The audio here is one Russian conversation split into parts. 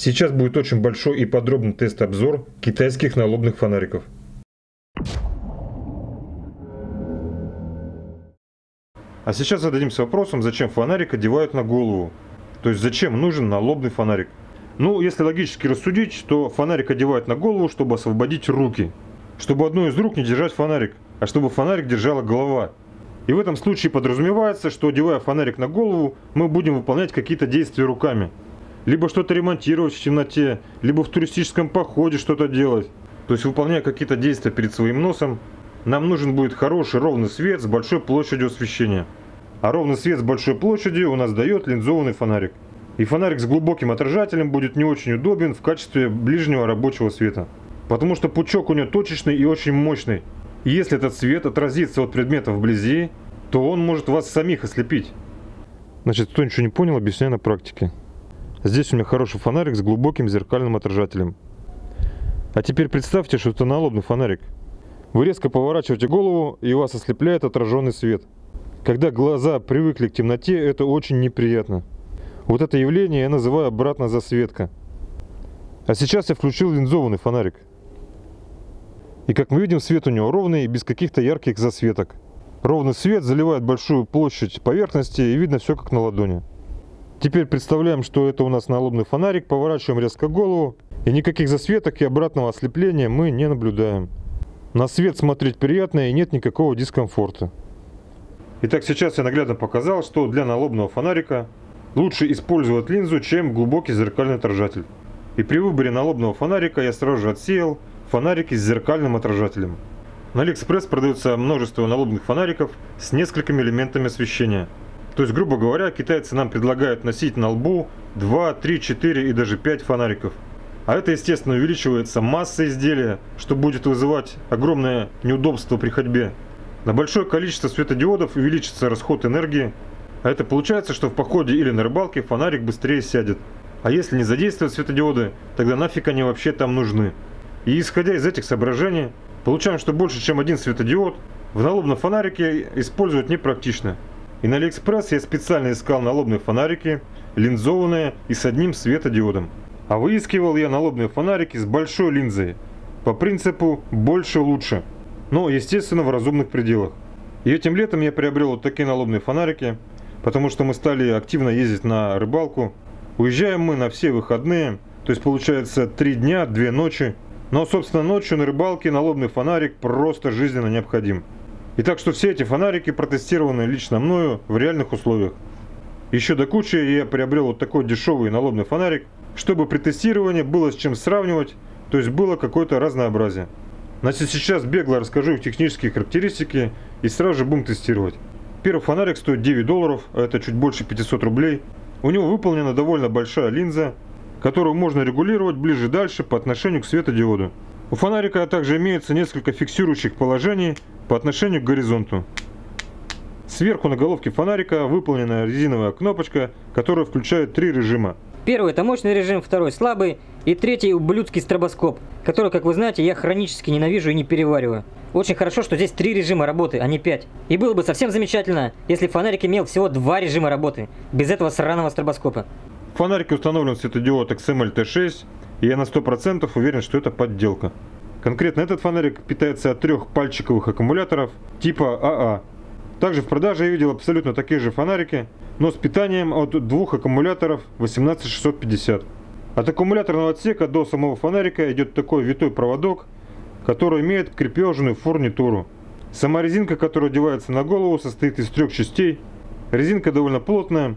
Сейчас будет очень большой и подробный тест-обзор китайских налобных фонариков. А сейчас зададимся вопросом, зачем фонарик одевают на голову. То есть зачем нужен налобный фонарик. Ну, если логически рассудить, то фонарик одевают на голову, чтобы освободить руки. Чтобы одной из рук не держать фонарик, а чтобы фонарик держала голова. И в этом случае подразумевается, что одевая фонарик на голову, мы будем выполнять какие-то действия руками либо что-то ремонтировать в темноте, либо в туристическом походе что-то делать. То есть выполняя какие-то действия перед своим носом, нам нужен будет хороший ровный свет с большой площадью освещения. А ровный свет с большой площадью у нас дает линзованный фонарик. И фонарик с глубоким отражателем будет не очень удобен в качестве ближнего рабочего света. Потому что пучок у него точечный и очень мощный. И если этот свет отразится от предметов вблизи, то он может вас самих ослепить. Значит, кто ничего не понял, объясняю на практике. Здесь у меня хороший фонарик с глубоким зеркальным отражателем. А теперь представьте, что это налобный фонарик. Вы резко поворачиваете голову, и вас ослепляет отраженный свет. Когда глаза привыкли к темноте, это очень неприятно. Вот это явление я называю обратно засветка. А сейчас я включил линзованный фонарик. И как мы видим, свет у него ровный и без каких-то ярких засветок. Ровный свет заливает большую площадь поверхности и видно все как на ладони. Теперь представляем, что это у нас налобный фонарик, поворачиваем резко голову, и никаких засветок и обратного ослепления мы не наблюдаем. На свет смотреть приятно и нет никакого дискомфорта. Итак, сейчас я наглядно показал, что для налобного фонарика лучше использовать линзу, чем глубокий зеркальный отражатель. И при выборе налобного фонарика я сразу же отсеял фонарики с зеркальным отражателем. На Алиэкспресс продается множество налобных фонариков с несколькими элементами освещения – то есть, грубо говоря, китайцы нам предлагают носить на лбу 2, 3, 4 и даже 5 фонариков. А это, естественно, увеличивается масса изделия, что будет вызывать огромное неудобство при ходьбе. На большое количество светодиодов увеличится расход энергии, а это получается, что в походе или на рыбалке фонарик быстрее сядет. А если не задействовать светодиоды, тогда нафиг они вообще там нужны. И исходя из этих соображений, получаем, что больше чем один светодиод в налобном фонарике использовать непрактично. И на Алиэкспресс я специально искал налобные фонарики, линзованные и с одним светодиодом. А выискивал я налобные фонарики с большой линзой. По принципу «больше лучше». Но, естественно, в разумных пределах. И этим летом я приобрел вот такие налобные фонарики, потому что мы стали активно ездить на рыбалку. Уезжаем мы на все выходные, то есть получается 3 дня, 2 ночи. Но, собственно, ночью на рыбалке налобный фонарик просто жизненно необходим. И так что все эти фонарики протестированы лично мною в реальных условиях. Еще до кучи я приобрел вот такой дешевый налобный фонарик, чтобы при тестировании было с чем сравнивать, то есть было какое-то разнообразие. Значит, сейчас бегло расскажу их технические характеристики и сразу же будем тестировать. Первый фонарик стоит 9 долларов, а это чуть больше 500 рублей. У него выполнена довольно большая линза, которую можно регулировать ближе-дальше по отношению к светодиоду. У фонарика также имеется несколько фиксирующих положений по отношению к горизонту. Сверху на головке фонарика выполнена резиновая кнопочка, которая включает три режима. Первый это мощный режим, второй слабый и третий ублюдский стробоскоп, который, как вы знаете, я хронически ненавижу и не перевариваю. Очень хорошо, что здесь три режима работы, а не пять. И было бы совсем замечательно, если фонарик имел всего два режима работы, без этого сраного стробоскопа. В фонарике установлен светодиод XML T6, я на 100% уверен, что это подделка. Конкретно этот фонарик питается от трех пальчиковых аккумуляторов типа АА. Также в продаже я видел абсолютно такие же фонарики, но с питанием от двух аккумуляторов 18650. От аккумуляторного отсека до самого фонарика идет такой витой проводок, который имеет крепежную фурнитуру. Сама резинка, которая одевается на голову, состоит из трех частей. Резинка довольно плотная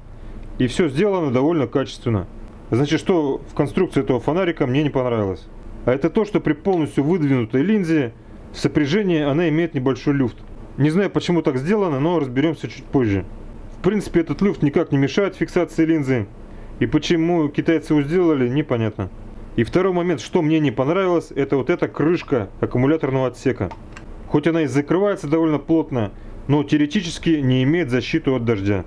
и все сделано довольно качественно. Значит, что в конструкции этого фонарика мне не понравилось. А это то, что при полностью выдвинутой линзе в сопряжении она имеет небольшой люфт. Не знаю, почему так сделано, но разберемся чуть позже. В принципе, этот люфт никак не мешает фиксации линзы. И почему китайцы его сделали, непонятно. И второй момент, что мне не понравилось, это вот эта крышка аккумуляторного отсека. Хоть она и закрывается довольно плотно, но теоретически не имеет защиту от дождя.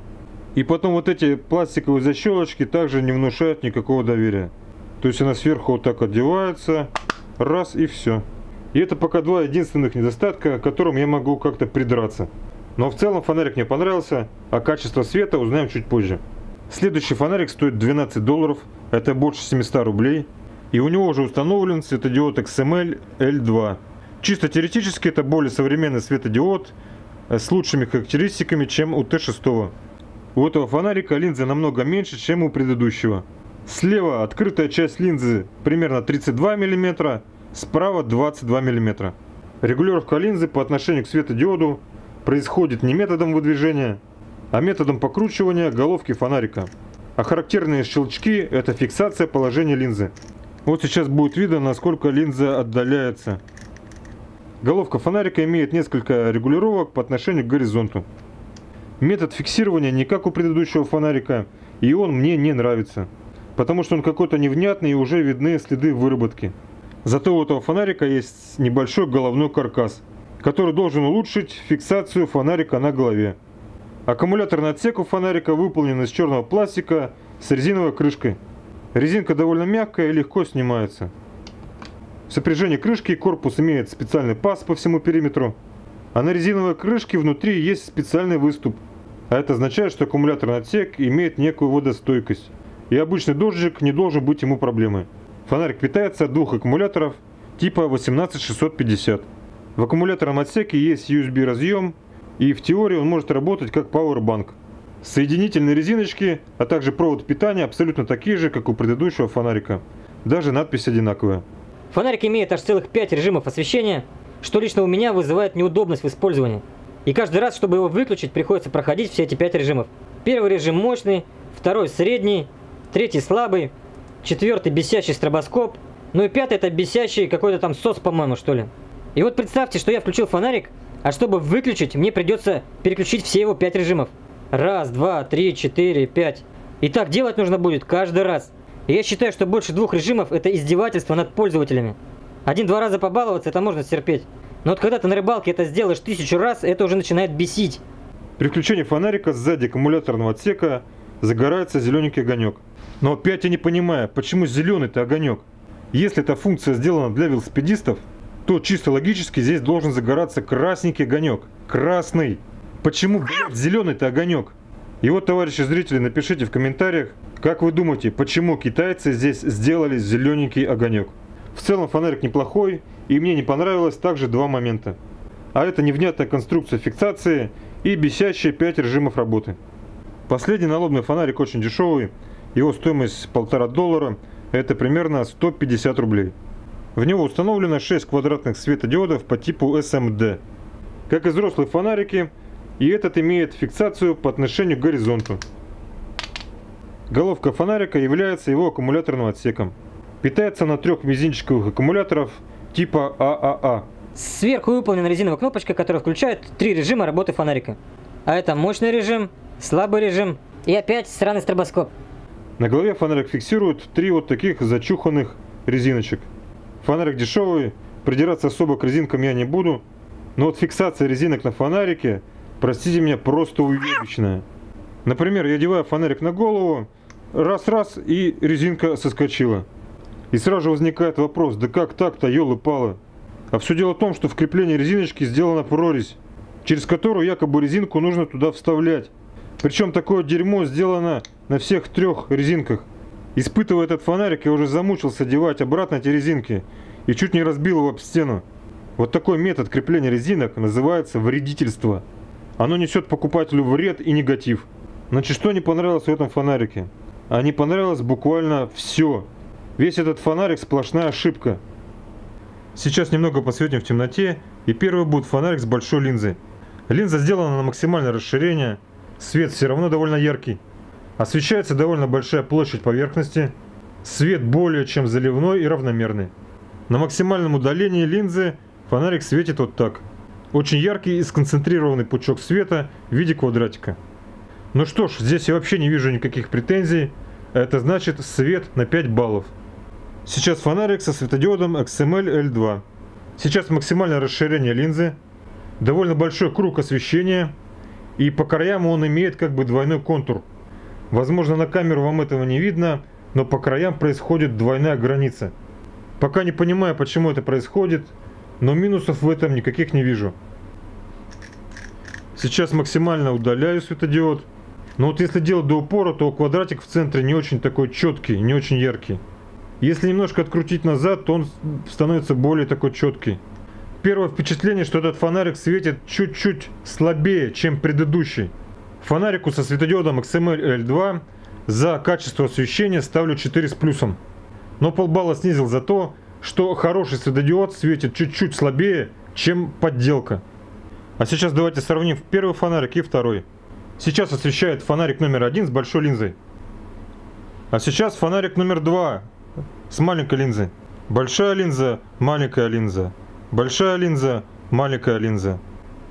И потом вот эти пластиковые защелочки также не внушают никакого доверия. То есть она сверху вот так одевается, раз и все. И это пока два единственных недостатка, к которым я могу как-то придраться. Но в целом фонарик мне понравился, а качество света узнаем чуть позже. Следующий фонарик стоит 12 долларов, это больше 700 рублей. И у него уже установлен светодиод XML L2. Чисто теоретически это более современный светодиод э, с лучшими характеристиками, чем у Т6. У этого фонарика линза намного меньше, чем у предыдущего. Слева открытая часть линзы примерно 32 мм, справа 22 мм. Регулировка линзы по отношению к светодиоду происходит не методом выдвижения, а методом покручивания головки фонарика. А характерные щелчки – это фиксация положения линзы. Вот сейчас будет видно, насколько линза отдаляется. Головка фонарика имеет несколько регулировок по отношению к горизонту. Метод фиксирования не как у предыдущего фонарика, и он мне не нравится. Потому что он какой-то невнятный и уже видны следы выработки. Зато у этого фонарика есть небольшой головной каркас, который должен улучшить фиксацию фонарика на голове. Аккумуляторный отсек у фонарика выполнен из черного пластика с резиновой крышкой. Резинка довольно мягкая и легко снимается. В сопряжении крышки корпус имеет специальный паз по всему периметру, а на резиновой крышке внутри есть специальный выступ. А это означает, что аккумуляторный отсек имеет некую водостойкость, и обычный дождик не должен быть ему проблемой. Фонарик питается от двух аккумуляторов типа 18650. В аккумуляторном отсеке есть USB разъем, и в теории он может работать как Powerbank. Соединительные резиночки, а также провод питания абсолютно такие же, как у предыдущего фонарика. Даже надпись одинаковая. Фонарик имеет аж целых 5 режимов освещения, что лично у меня вызывает неудобность в использовании. И каждый раз, чтобы его выключить, приходится проходить все эти 5 режимов. Первый режим мощный, второй средний, третий слабый, четвертый бесящий стробоскоп, ну и пятый это бесящий какой-то там сос, по-моему, что ли. И вот представьте, что я включил фонарик, а чтобы выключить, мне придется переключить все его 5 режимов. Раз, два, три, четыре, пять. И так делать нужно будет каждый раз. Я считаю, что больше двух режимов это издевательство над пользователями. Один-два раза побаловаться это можно терпеть. Но вот когда ты на рыбалке это сделаешь тысячу раз, это уже начинает бесить. При включении фонарика сзади аккумуляторного отсека загорается зелененький огонек. Но опять я не понимаю, почему зеленый-то огонек? Если эта функция сделана для велосипедистов, то чисто логически здесь должен загораться красненький огонек. Красный. Почему, блядь, зеленый-то огонек? И вот, товарищи зрители, напишите в комментариях, как вы думаете, почему китайцы здесь сделали зелененький огонек? В целом фонарик неплохой, и мне не понравилось также два момента. А это невнятная конструкция фиксации и бесящие 5 режимов работы. Последний налобный фонарик очень дешевый, его стоимость полтора доллара, это примерно 150 рублей. В него установлено 6 квадратных светодиодов по типу SMD. Как и взрослые фонарики, и этот имеет фиксацию по отношению к горизонту. Головка фонарика является его аккумуляторным отсеком. Питается на трех мизинчиковых аккумуляторов типа ААА. Сверху выполнена резиновая кнопочка, которая включает три режима работы фонарика. А это мощный режим, слабый режим и опять сраный стробоскоп. На голове фонарик фиксирует три вот таких зачуханных резиночек. Фонарик дешевый, придираться особо к резинкам я не буду. Но вот фиксация резинок на фонарике, простите меня, просто уебищная. Например, я одеваю фонарик на голову, раз-раз и резинка соскочила. И сразу же возникает вопрос, да как так-то, елы-палы? А все дело в том, что в креплении резиночки сделана прорезь, через которую якобы резинку нужно туда вставлять. Причем такое дерьмо сделано на всех трех резинках. Испытывая этот фонарик, я уже замучился одевать обратно эти резинки и чуть не разбил его об стену. Вот такой метод крепления резинок называется вредительство. Оно несет покупателю вред и негатив. Значит, что не понравилось в этом фонарике? А не понравилось буквально все. Весь этот фонарик сплошная ошибка. Сейчас немного посветим в темноте, и первый будет фонарик с большой линзой. Линза сделана на максимальное расширение, свет все равно довольно яркий. Освещается довольно большая площадь поверхности, свет более чем заливной и равномерный. На максимальном удалении линзы фонарик светит вот так. Очень яркий и сконцентрированный пучок света в виде квадратика. Ну что ж, здесь я вообще не вижу никаких претензий. Это значит свет на 5 баллов. Сейчас фонарик со светодиодом XML L2. Сейчас максимальное расширение линзы. Довольно большой круг освещения. И по краям он имеет как бы двойной контур. Возможно на камеру вам этого не видно, но по краям происходит двойная граница. Пока не понимаю, почему это происходит, но минусов в этом никаких не вижу. Сейчас максимально удаляю светодиод. Но вот если делать до упора, то квадратик в центре не очень такой четкий, не очень яркий. Если немножко открутить назад, то он становится более такой четкий. Первое впечатление, что этот фонарик светит чуть-чуть слабее, чем предыдущий. Фонарику со светодиодом XML L2 за качество освещения ставлю 4 с плюсом. Но полбалла снизил за то, что хороший светодиод светит чуть-чуть слабее, чем подделка. А сейчас давайте сравним первый фонарик и второй. Сейчас освещает фонарик номер один с большой линзой. А сейчас фонарик номер два с маленькой линзой. Большая линза, маленькая линза. Большая линза, маленькая линза.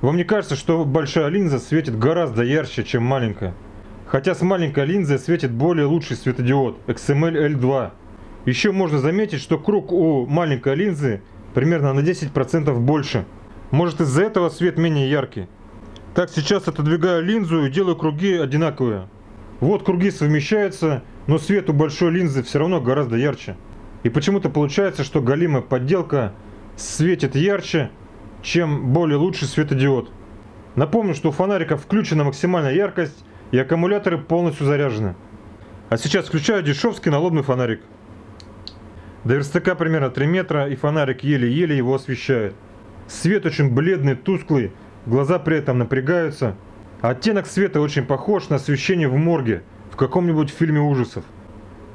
Вам не кажется, что большая линза светит гораздо ярче, чем маленькая? Хотя с маленькой линзой светит более лучший светодиод XML L2. Еще можно заметить, что круг у маленькой линзы примерно на 10% больше. Может из-за этого свет менее яркий. Так сейчас отодвигаю линзу и делаю круги одинаковые. Вот круги совмещаются, но свет у большой линзы все равно гораздо ярче. И почему-то получается, что галимая подделка светит ярче, чем более лучший светодиод. Напомню, что у фонарика включена максимальная яркость и аккумуляторы полностью заряжены. А сейчас включаю дешевский налобный фонарик. До верстака примерно 3 метра и фонарик еле-еле его освещает. Свет очень бледный, тусклый, глаза при этом напрягаются. Оттенок света очень похож на освещение в морге в каком-нибудь фильме ужасов.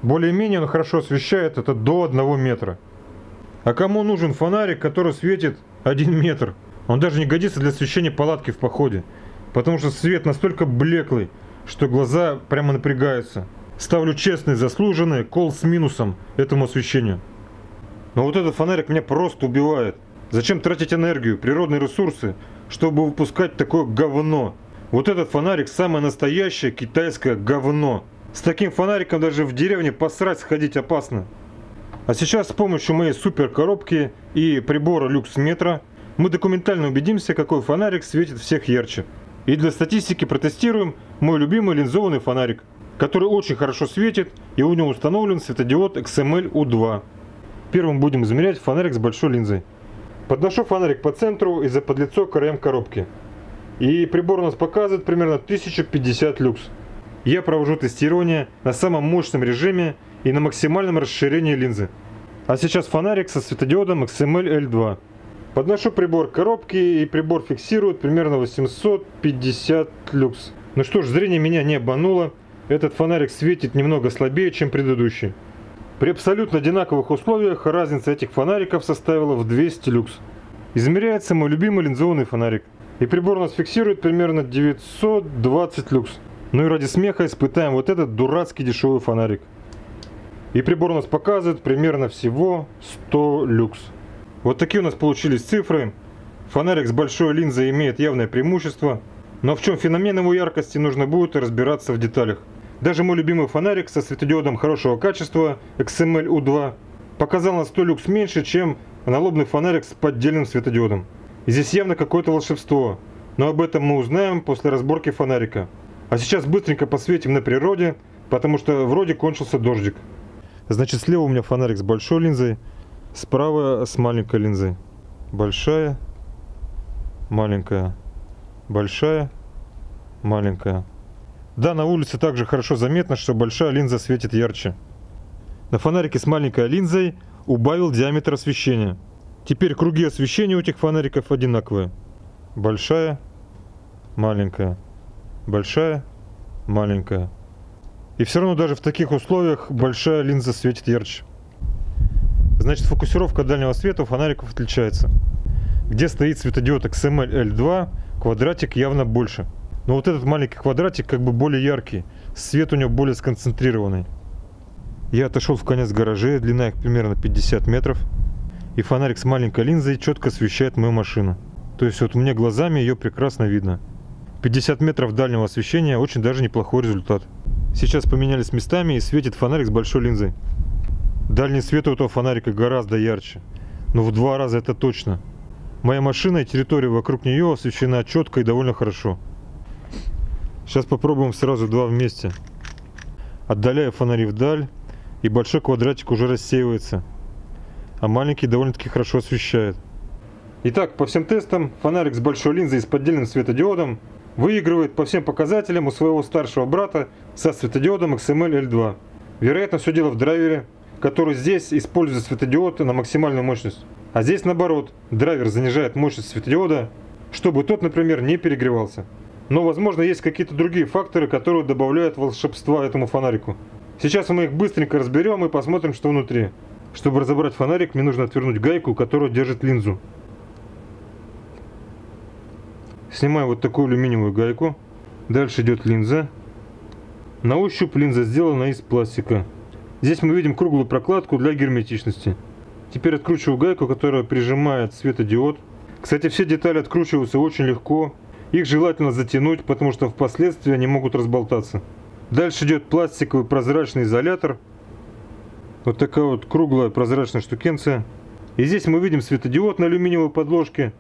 Более-менее он хорошо освещает это до 1 метра. А кому нужен фонарик, который светит 1 метр? Он даже не годится для освещения палатки в походе, потому что свет настолько блеклый, что глаза прямо напрягаются. Ставлю честный, заслуженный кол с минусом этому освещению. Но вот этот фонарик меня просто убивает. Зачем тратить энергию, природные ресурсы, чтобы выпускать такое говно? Вот этот фонарик самое настоящее китайское говно. С таким фонариком даже в деревне посрать сходить опасно. А сейчас с помощью моей супер коробки и прибора люкс метра мы документально убедимся, какой фонарик светит всех ярче. И для статистики протестируем мой любимый линзованный фонарик, который очень хорошо светит и у него установлен светодиод XML U2. Первым будем измерять фонарик с большой линзой. Подношу фонарик по центру и за подлицо к краям коробки. И прибор у нас показывает примерно 1050 люкс. Я провожу тестирование на самом мощном режиме и на максимальном расширении линзы. А сейчас фонарик со светодиодом XML L2. Подношу прибор к коробке и прибор фиксирует примерно 850 люкс. Ну что ж, зрение меня не обмануло. Этот фонарик светит немного слабее, чем предыдущий. При абсолютно одинаковых условиях разница этих фонариков составила в 200 люкс. Измеряется мой любимый линзованный фонарик. И прибор у нас фиксирует примерно 920 люкс. Ну и ради смеха испытаем вот этот дурацкий дешевый фонарик. И прибор у нас показывает примерно всего 100 люкс. Вот такие у нас получились цифры. Фонарик с большой линзой имеет явное преимущество. Но в чем феномен его яркости нужно будет разбираться в деталях. Даже мой любимый фонарик со светодиодом хорошего качества XML U2 показал на 100 люкс меньше, чем аналогный фонарик с поддельным светодиодом. Здесь явно какое-то волшебство. Но об этом мы узнаем после разборки фонарика. А сейчас быстренько посветим на природе, потому что вроде кончился дождик. Значит, слева у меня фонарик с большой линзой, справа с маленькой линзой. Большая, маленькая, большая, маленькая. Да, на улице также хорошо заметно, что большая линза светит ярче. На фонарике с маленькой линзой убавил диаметр освещения. Теперь круги освещения у этих фонариков одинаковые. Большая, маленькая большая, маленькая. И все равно даже в таких условиях большая линза светит ярче. Значит, фокусировка дальнего света у фонариков отличается. Где стоит светодиод XML L2, квадратик явно больше. Но вот этот маленький квадратик как бы более яркий, свет у него более сконцентрированный. Я отошел в конец гаражей, длина их примерно 50 метров. И фонарик с маленькой линзой четко освещает мою машину. То есть вот мне глазами ее прекрасно видно. 50 метров дальнего освещения очень даже неплохой результат. Сейчас поменялись местами и светит фонарик с большой линзой. Дальний свет у этого фонарика гораздо ярче. Но в два раза это точно. Моя машина и территория вокруг нее освещена четко и довольно хорошо. Сейчас попробуем сразу два вместе. Отдаляю фонари вдаль, и большой квадратик уже рассеивается. А маленький довольно-таки хорошо освещает. Итак, по всем тестам, фонарик с большой линзой и с поддельным светодиодом выигрывает по всем показателям у своего старшего брата со светодиодом XML L2. Вероятно, все дело в драйвере, который здесь использует светодиод на максимальную мощность. А здесь наоборот, драйвер занижает мощность светодиода, чтобы тот, например, не перегревался. Но, возможно, есть какие-то другие факторы, которые добавляют волшебства этому фонарику. Сейчас мы их быстренько разберем и посмотрим, что внутри. Чтобы разобрать фонарик, мне нужно отвернуть гайку, которая держит линзу. Снимаю вот такую алюминиевую гайку. Дальше идет линза. На ощупь линза сделана из пластика. Здесь мы видим круглую прокладку для герметичности. Теперь откручиваю гайку, которая прижимает светодиод. Кстати, все детали откручиваются очень легко. Их желательно затянуть, потому что впоследствии они могут разболтаться. Дальше идет пластиковый прозрачный изолятор. Вот такая вот круглая прозрачная штукенция. И здесь мы видим светодиод на алюминиевой подложке,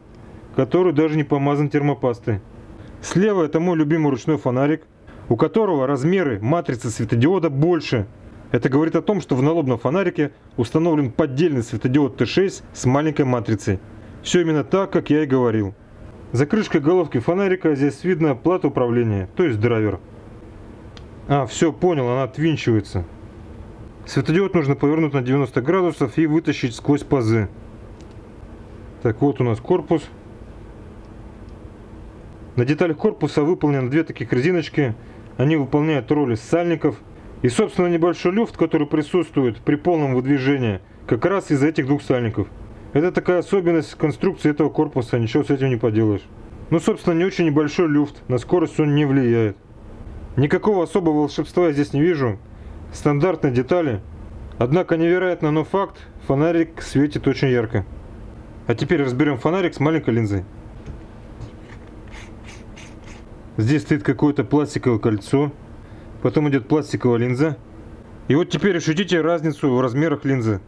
который даже не помазан термопастой. Слева это мой любимый ручной фонарик, у которого размеры матрицы светодиода больше. Это говорит о том, что в налобном фонарике установлен поддельный светодиод Т6 с маленькой матрицей. Все именно так, как я и говорил. За крышкой головки фонарика здесь видно плата управления, то есть драйвер. А, все, понял, она отвинчивается. Светодиод нужно повернуть на 90 градусов и вытащить сквозь пазы. Так, вот у нас корпус. На деталях корпуса выполнены две таких резиночки. Они выполняют роли сальников. И, собственно, небольшой люфт, который присутствует при полном выдвижении, как раз из этих двух сальников. Это такая особенность конструкции этого корпуса, ничего с этим не поделаешь. Ну, собственно, не очень небольшой люфт, на скорость он не влияет. Никакого особого волшебства я здесь не вижу. Стандартные детали. Однако невероятно, но факт, фонарик светит очень ярко. А теперь разберем фонарик с маленькой линзой. Здесь стоит какое-то пластиковое кольцо. Потом идет пластиковая линза. И вот теперь ощутите разницу в размерах линзы.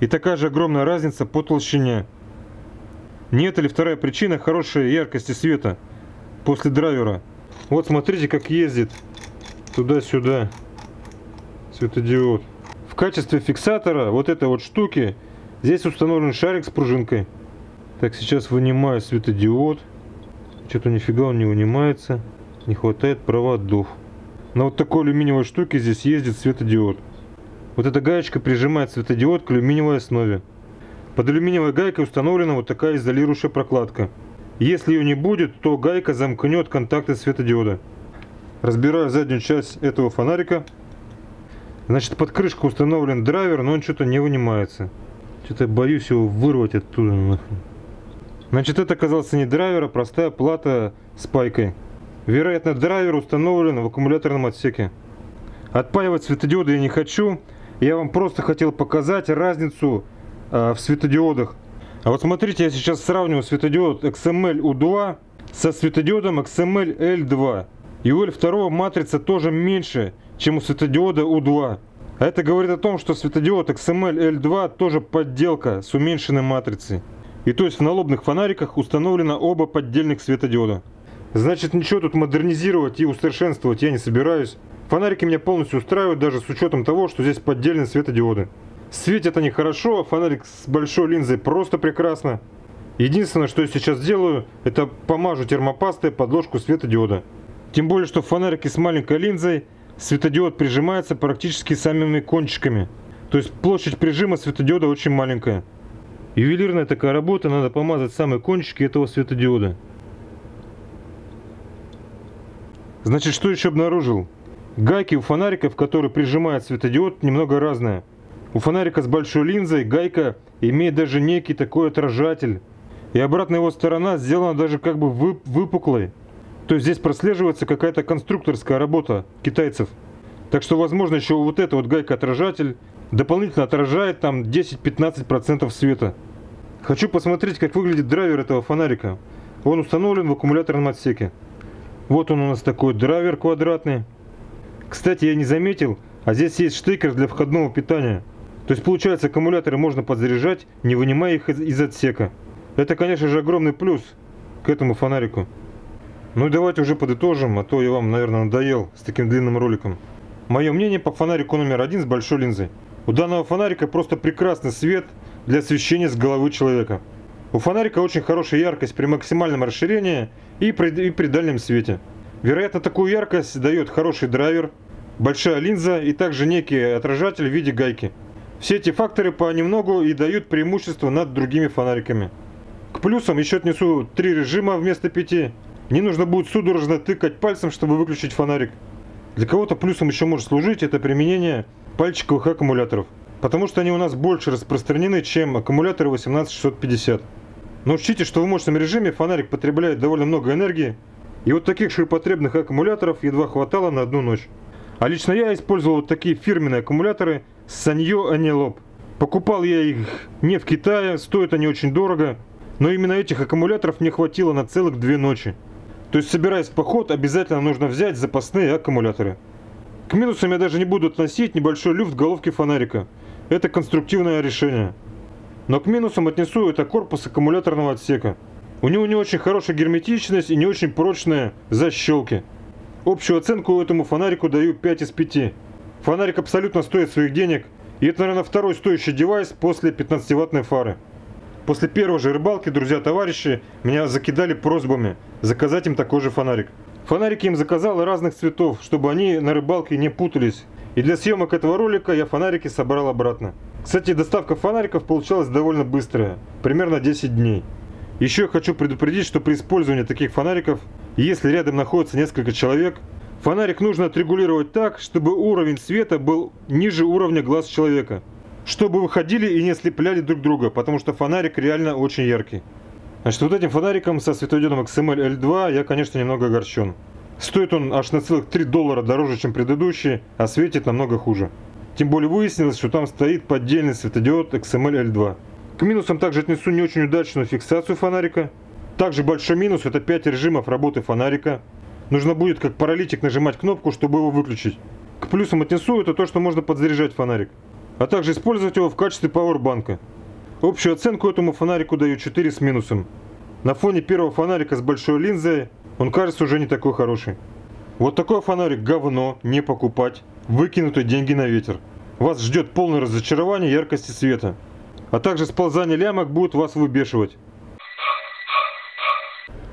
И такая же огромная разница по толщине. Нет или вторая причина хорошей яркости света после драйвера. Вот смотрите, как ездит туда-сюда светодиод. В качестве фиксатора вот этой вот штуки здесь установлен шарик с пружинкой. Так, сейчас вынимаю светодиод. Что-то нифига он не вынимается. Не хватает проводов. На вот такой алюминиевой штуке здесь ездит светодиод. Вот эта гаечка прижимает светодиод к алюминиевой основе. Под алюминиевой гайкой установлена вот такая изолирующая прокладка. Если ее не будет, то гайка замкнет контакты светодиода. Разбираю заднюю часть этого фонарика. Значит, под крышку установлен драйвер, но он что-то не вынимается. Что-то боюсь его вырвать оттуда. Значит, это оказался не драйвер, а простая плата с пайкой. Вероятно, драйвер установлен в аккумуляторном отсеке. Отпаивать светодиоды я не хочу, я вам просто хотел показать разницу э, в светодиодах. А вот смотрите, я сейчас сравниваю светодиод XML U2 со светодиодом XML L2. И у L2 матрица тоже меньше, чем у светодиода U2. А это говорит о том, что светодиод XML L2 тоже подделка с уменьшенной матрицей. И то есть в налобных фонариках установлено оба поддельных светодиода. Значит ничего тут модернизировать и усовершенствовать я не собираюсь. Фонарики меня полностью устраивают, даже с учетом того, что здесь поддельные светодиоды. Светят они хорошо, а фонарик с большой линзой просто прекрасно. Единственное, что я сейчас делаю, это помажу термопастой подложку светодиода. Тем более, что в фонарике с маленькой линзой светодиод прижимается практически самими кончиками. То есть площадь прижима светодиода очень маленькая. Ювелирная такая работа, надо помазать самые кончики этого светодиода. Значит, что еще обнаружил? Гайки у фонариков, которые прижимают светодиод, немного разные. У фонарика с большой линзой гайка имеет даже некий такой отражатель. И обратная его сторона сделана даже как бы выпуклой. То есть здесь прослеживается какая-то конструкторская работа китайцев. Так что возможно еще вот эта вот гайка-отражатель дополнительно отражает там 10-15% света. Хочу посмотреть, как выглядит драйвер этого фонарика. Он установлен в аккумуляторном отсеке. Вот он у нас такой драйвер квадратный. Кстати, я не заметил, а здесь есть штекер для входного питания. То есть, получается, аккумуляторы можно подзаряжать, не вынимая их из, из отсека. Это, конечно же, огромный плюс к этому фонарику. Ну и давайте уже подытожим, а то я вам, наверное, надоел с таким длинным роликом. Мое мнение по фонарику номер один с большой линзой. У данного фонарика просто прекрасный свет для освещения с головы человека. У фонарика очень хорошая яркость при максимальном расширении и при, и при дальнем свете. Вероятно, такую яркость дает хороший драйвер, большая линза и также некий отражатель в виде гайки. Все эти факторы понемногу и дают преимущество над другими фонариками. К плюсам еще отнесу три режима вместо пяти. Не нужно будет судорожно тыкать пальцем, чтобы выключить фонарик. Для кого-то плюсом еще может служить это применение пальчиковых аккумуляторов. Потому что они у нас больше распространены, чем аккумуляторы 18650. Но учтите, что в мощном режиме фонарик потребляет довольно много энергии. И вот таких ширпотребных аккумуляторов едва хватало на одну ночь. А лично я использовал вот такие фирменные аккумуляторы Sanyo Anelop. Покупал я их не в Китае, стоят они очень дорого, но именно этих аккумуляторов мне хватило на целых две ночи. То есть, собираясь в поход, обязательно нужно взять запасные аккумуляторы. К минусам я даже не буду относить небольшой люфт головки фонарика. Это конструктивное решение. Но к минусам отнесу это корпус аккумуляторного отсека. У него не очень хорошая герметичность и не очень прочные защелки. Общую оценку этому фонарику даю 5 из 5. Фонарик абсолютно стоит своих денег, и это, наверное, второй стоящий девайс после 15-ваттной фары. После первой же рыбалки друзья-товарищи меня закидали просьбами заказать им такой же фонарик. Фонарики им заказал разных цветов, чтобы они на рыбалке не путались. И для съемок этого ролика я фонарики собрал обратно. Кстати, доставка фонариков получалась довольно быстрая, примерно 10 дней. Еще я хочу предупредить, что при использовании таких фонариков, если рядом находится несколько человек, Фонарик нужно отрегулировать так, чтобы уровень света был ниже уровня глаз человека. Чтобы выходили и не ослепляли друг друга, потому что фонарик реально очень яркий. Значит, вот этим фонариком со светодиодом XML L2 я, конечно, немного огорчен. Стоит он аж на целых 3 доллара дороже, чем предыдущий, а светит намного хуже. Тем более выяснилось, что там стоит поддельный светодиод XML L2. К минусам также отнесу не очень удачную фиксацию фонарика. Также большой минус это 5 режимов работы фонарика. Нужно будет как паралитик нажимать кнопку, чтобы его выключить. К плюсам отнесу это то, что можно подзаряжать фонарик. А также использовать его в качестве пауэрбанка. Общую оценку этому фонарику даю 4 с минусом. На фоне первого фонарика с большой линзой он кажется уже не такой хороший. Вот такой фонарик говно, не покупать. Выкинутые деньги на ветер. Вас ждет полное разочарование яркости света. А также сползание лямок будет вас выбешивать.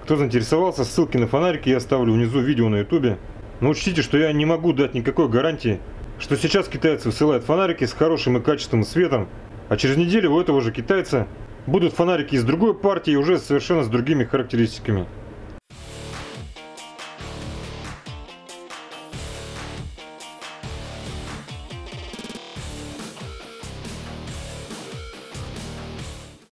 Кто заинтересовался, ссылки на фонарики я оставлю внизу видео на ютубе. Но учтите, что я не могу дать никакой гарантии, что сейчас китайцы высылают фонарики с хорошим и качественным светом, а через неделю у этого же китайца будут фонарики из другой партии уже совершенно с другими характеристиками.